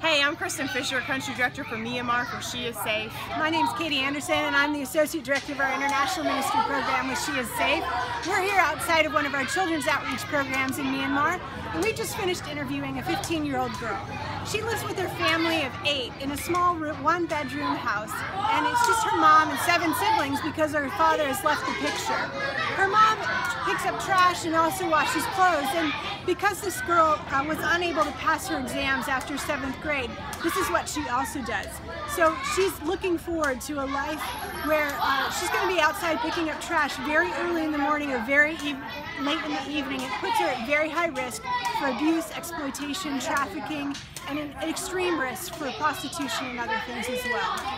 Hey, I'm Kristin Fisher, Country Director for Myanmar for She Is Safe. My name is Katy Anderson and I'm the Associate Director of our International Ministry Program with She Is Safe. We're here outside of one of our children's outreach programs in Myanmar and we just finished interviewing a 15-year-old girl. She lives with her family of eight in a small one-bedroom house and it's just her mom and seven siblings because her father has left the picture. Her mom picks up trash and also washes clothes and because this girl uh, was unable to pass her exams after seventh grade this is what she also does. So she's looking forward to a life where uh, she's going to be outside picking up trash very early in the morning or very e late in the evening. It puts her at very high risk for abuse, exploitation, trafficking, and an extreme risk for prostitution and other things as well.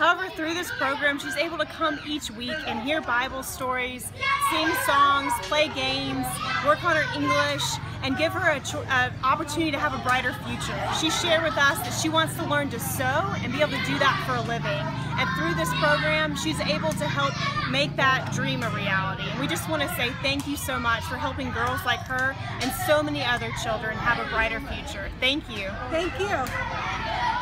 However, through this program, she's able to come each week and hear Bible stories, sing songs, play games, work on her English, and give her an opportunity to have a brighter future. She shared with us that she wants to learn to sew and be able to do that for a living. And through this program, she's able to help make that dream a reality. And we just want to say thank you so much for helping girls like her and so many other children have a brighter future. Thank you. Thank you.